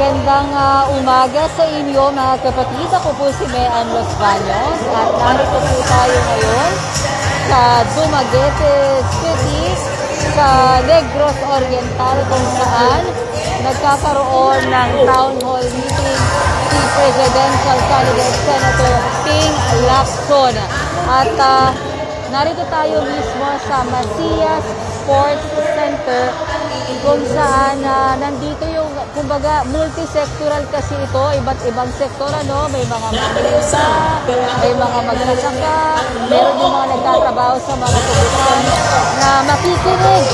Magandang ah, umaga sa inyo mga kapatid. Ako po si Mean Los Baños at narito po tayo ngayon sa Dumaguete City sa Negros Oriental kung saan nagkakaroon ng town hall meeting si Presidential Candidate Senator Ping Lacson. At ah, narito tayo mismo sa Masias Sports Center kung saan ah, nandito yung kumbaga multi-sectoral kasi ito, iba't ibang sektor ano, may mga maminista, may mga magsasaka, meron yung mga nagtatrabaho sa mga tubukan na makikinig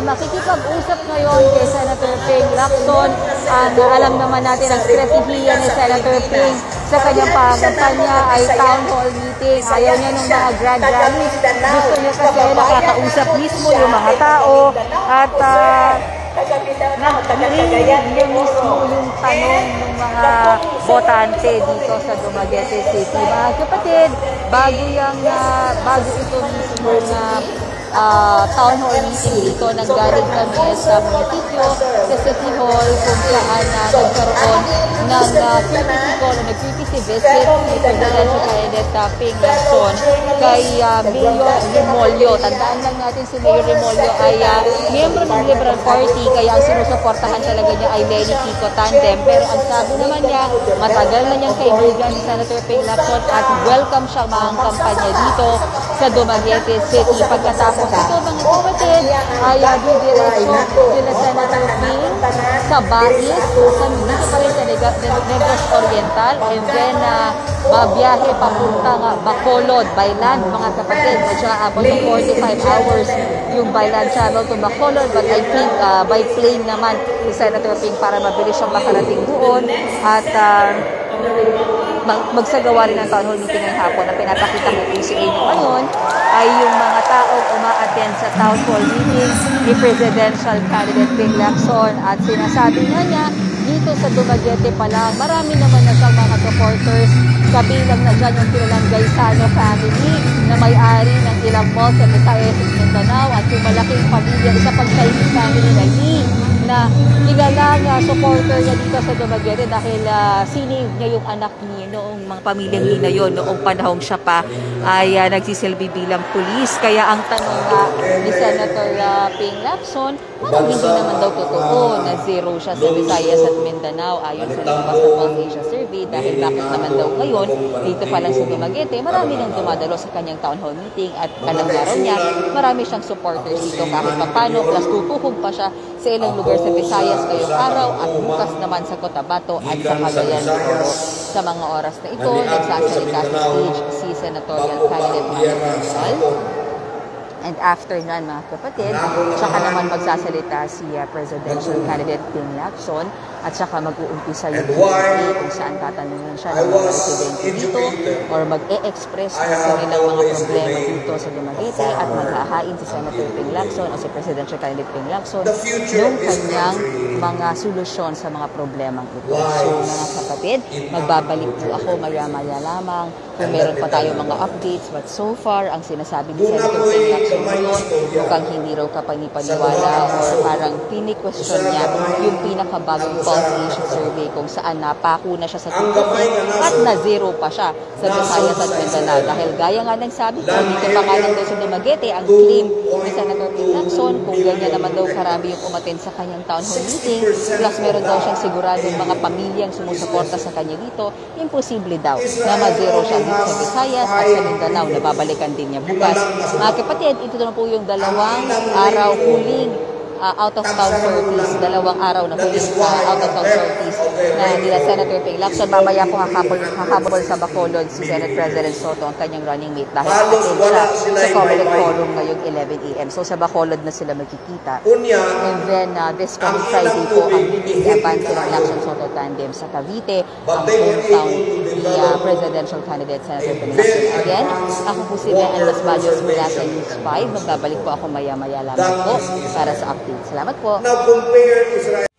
na makikipag-usap ngayon kay Senator Ping Lacson. Ang alam naman natin ang strategiya ni Senator Ping sa kanyang pangampanya ay town hall meeting. Ayaw niya nung mga grand rallies. Gusto niya kasi nakakausap mismo yung mga tao at uh, narinig niya mismo yung tanong ng mga botante dito sa Dumaguete City. Mga kapatid, bago yung, uh, bago ito mismo na uh, town hall meeting dito, nanggaling kami sa munisipyo, sa City Hall, kung saan uh, nagkaroon ng uh, courtesy call o nag-courtesy visit ni Presidential Candidate uh, Ping Lacson kay uh, Mayor Remolyo. Tandaan lang natin si Mayor Remolyo ay uh, miyembro ng Liberal Party kaya ang sinusuportahan talaga niya ay Lenny Kiko Tandem. Pero ang sabi naman niya, matagal na niyang kaibigan ni Senator Ping Lacson at welcome siya mga kampanya dito sa Dumaguete City. Pagkatapos ito mga kapatid ay didiretso sila sa Bais, sa dito pa rin sa Negros Oriental and then uh, babiyahe papuntang Bacolod by land mga kapatid. Medyo abot ng 45 hours yung by land travel to Bacolod but I think uh, by plane naman si Senator Ping para mabilis siyang makarating doon at uh, magsagawa rin ng town hall meeting ngayong hapon na pinapakita ko po sa inyo ngayon ay yung mga taong uma-attend sa town hall meeting. Ni Presidential Candidate Ping Lacson at sinasabi nga niya dito sa Dumaguete pa lang, marami naman na siyang mga supporters. Kabilang na dyan yung kilalang Gaisano family na may-ari ng ilang malls sa at Mindanao at yung malaking pamilya, isa pang family na na kilalang uh, supporter niya dito sa Dumaguete dahil uh, sinig niya yung anak niya noong mga pamilyang na yun noong panahong siya pa ay uh, nagsisilbi bilang pulis. Kaya ang tanong uh, ni Senator uh, Ping Lacson, parang hindi naman daw totoo na zero siya sa Visayas at Mindanao. Ayon sa lumabas na Pulse Asia Survey dahil bakit naman daw ngayon dito pa lang sa Dumaguete marami nang dumadalo sa kanyang town hall meeting at kalangaraw niya marami siyang supporters dito kahit papano plus tutuhog pa siya sa ilang lugar sa Visayas ngayong araw at bukas naman sa Cotabato at sa Cagayan Oro. Sa mga oras na ito, nagsasalita sa stage si Senatorial Candidate Manuel And after nun, mga kapatid, tsaka naman magsasalita si uh, Presidential Candidate Ping Lacson at saka mag-uumpisa yung Q&A kung saan tatanungin siya ng mga residente dito or mag-e-express ng kanilang mga problema dito sa Dumaguete at maghahain si Senator Ping Lacson o si Presidential Candidate Ping Lacson yung kanyang mga solusyon sa mga problemang ito. So mga kapatid, magbabalik po ako maya-maya lamang. Kung meron pa tayo mga updates but so far, ang sinasabi ni Senator Ping Lacson ngayon, mukhang hindi raw kapanipanniwala or parang pini-question niya yung pinakabagong Asia Survey kung saan napako na siya sa tutukin at na zero pa siya sa Visayas at Mindanao. Dahil gaya nga ng sabi ko, dito pa nga lang daw sa Dumaguete, ang claim ni Senator Pete Lacson, kung ganyan naman daw karami yung umatin sa kanyang town hall meeting, plus meron daw siyang siguradong mga pamilyang sumusuporta sa kanya dito, imposible daw na ma-zero siya dito sa Visayas at sa Mindanao. na babalikan din niya bukas. Mga kapatid, ito na po yung dalawang araw huling uh, out of town sorties, dalawang araw na huling uh, out of town sorties na nila Senator Ping Lacson. Mamaya po hakapol, hakapol sa Bacolod si Senate President Soto ang kanyang running mate dahil attend siya sa Comelec Forum ngayong 11 a.m. So sa Bacolod na sila magkikita. And then uh, this coming Friday po ang meeting laban sila Lacson Soto tandem sa Cavite, ang hometown ni uh, presidential candidate Senator Ping Lacson. Again, ako po si Mean Las Baños mula sa News 5. Magbabalik po ako maya-maya lamang po para sa update. Salamat po. Now compare Israel